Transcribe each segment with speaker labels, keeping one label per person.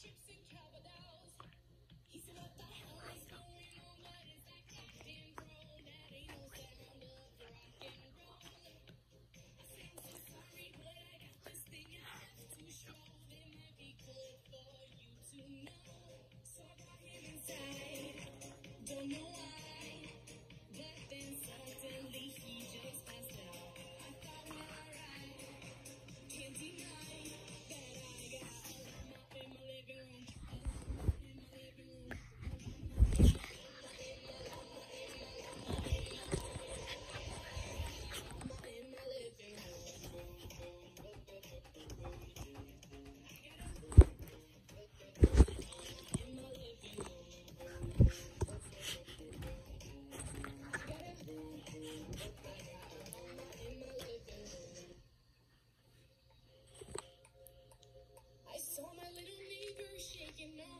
Speaker 1: chips and calvados.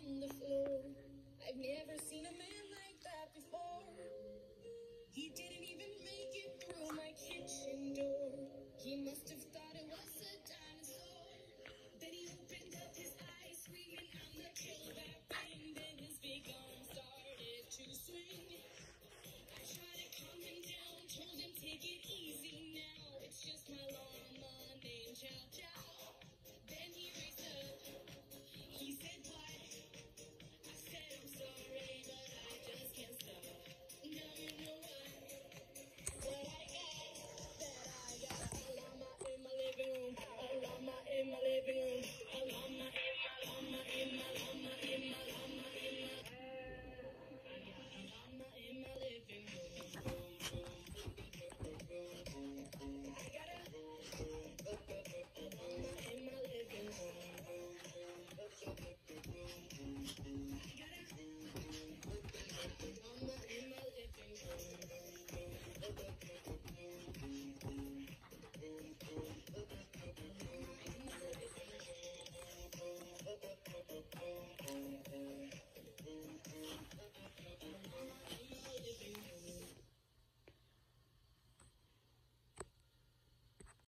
Speaker 1: On the floor.